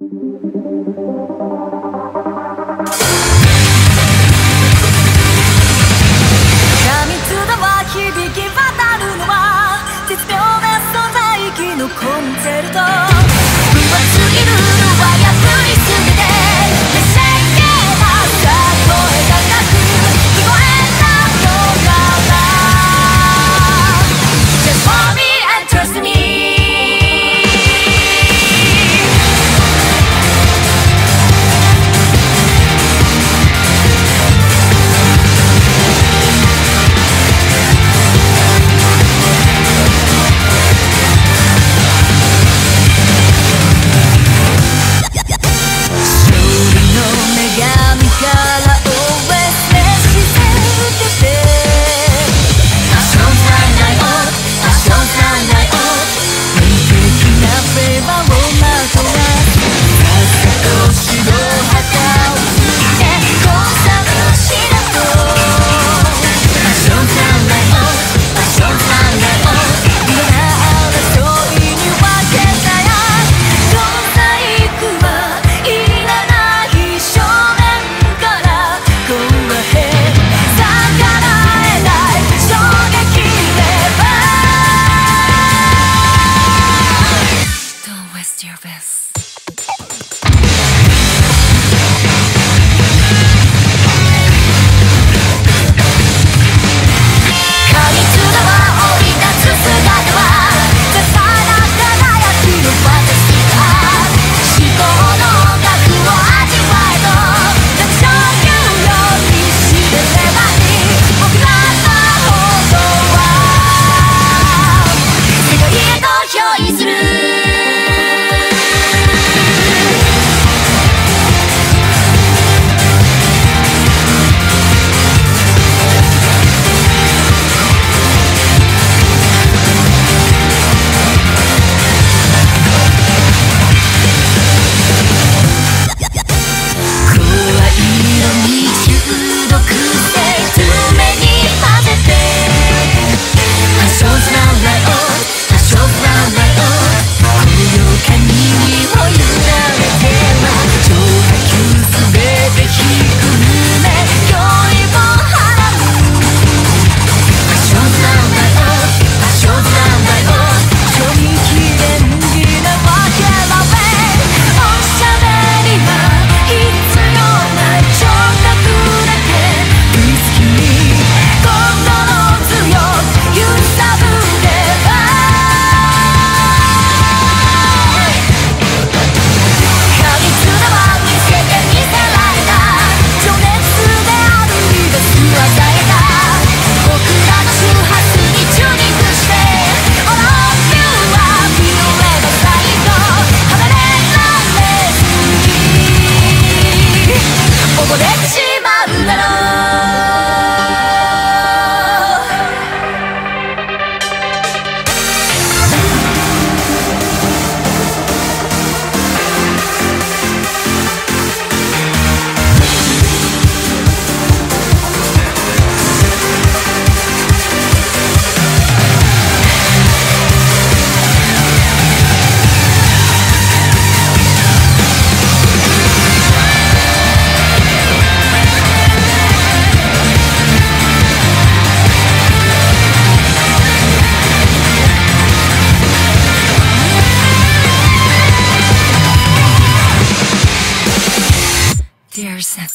響き渡るのは絶妙な存在意義のコンセルト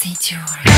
Since you.